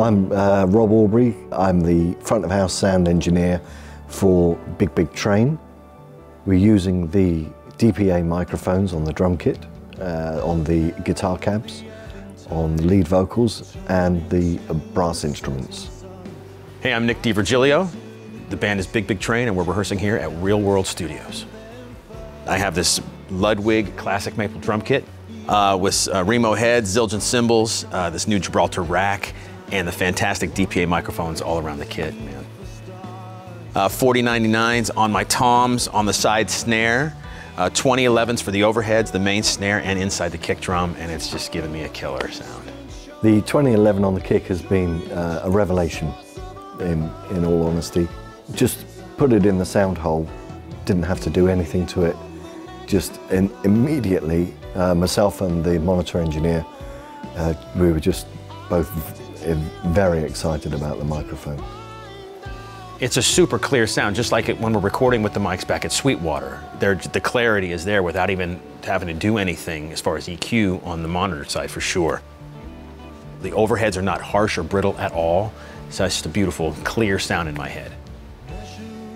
I'm uh, Rob Aubrey. I'm the front of house sound engineer for Big Big Train. We're using the DPA microphones on the drum kit, uh, on the guitar cabs, on the lead vocals, and the brass instruments. Hey, I'm Nick D'Virgilio. The band is Big Big Train, and we're rehearsing here at Real World Studios. I have this Ludwig classic maple drum kit uh, with uh, Remo heads, Zildjian cymbals, uh, this new Gibraltar rack, and the fantastic DPA microphones all around the kit, man. Uh, 4099s on my toms, on the side snare, uh, 2011s for the overheads, the main snare, and inside the kick drum, and it's just giving me a killer sound. The 2011 on the kick has been uh, a revelation, in, in all honesty. Just put it in the sound hole, didn't have to do anything to it. Just in, immediately, uh, myself and the monitor engineer, uh, we were just both very excited about the microphone. It's a super clear sound, just like it, when we're recording with the mics back at Sweetwater. They're, the clarity is there without even having to do anything as far as EQ on the monitor side for sure. The overheads are not harsh or brittle at all, so it's just a beautiful, clear sound in my head.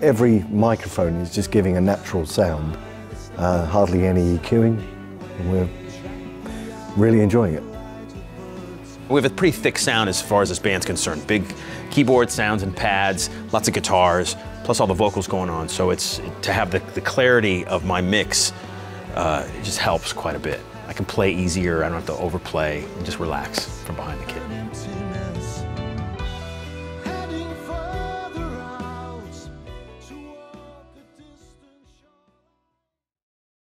Every microphone is just giving a natural sound, uh, hardly any EQing, and we're really enjoying it. We have a pretty thick sound as far as this band's concerned. Big keyboard sounds and pads, lots of guitars, plus all the vocals going on. So it's to have the, the clarity of my mix, uh, it just helps quite a bit. I can play easier, I don't have to overplay, and just relax from behind the kit.